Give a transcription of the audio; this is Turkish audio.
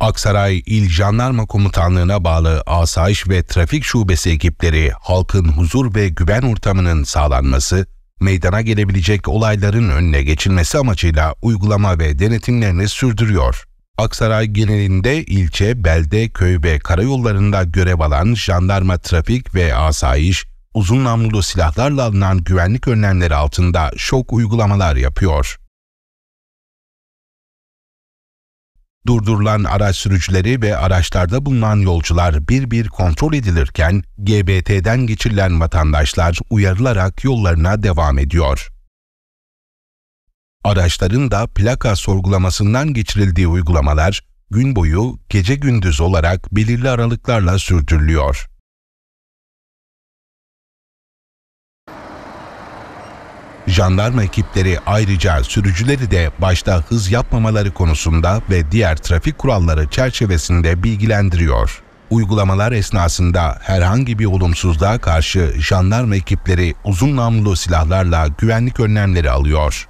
Aksaray İl Jandarma Komutanlığı'na bağlı Asayiş ve Trafik Şubesi ekipleri halkın huzur ve güven ortamının sağlanması, meydana gelebilecek olayların önüne geçilmesi amacıyla uygulama ve denetimlerini sürdürüyor. Aksaray genelinde ilçe, belde, köy ve karayollarında görev alan jandarma trafik ve asayiş, uzun namlulu silahlarla alınan güvenlik önlemleri altında şok uygulamalar yapıyor. Durdurulan araç sürücüleri ve araçlarda bulunan yolcular bir bir kontrol edilirken GBT'den geçirilen vatandaşlar uyarılarak yollarına devam ediyor. Araçların da plaka sorgulamasından geçirildiği uygulamalar gün boyu gece gündüz olarak belirli aralıklarla sürdürülüyor. Jandarma ekipleri ayrıca sürücüleri de başta hız yapmamaları konusunda ve diğer trafik kuralları çerçevesinde bilgilendiriyor. Uygulamalar esnasında herhangi bir olumsuzluğa karşı jandarma ekipleri uzun namlulu silahlarla güvenlik önlemleri alıyor.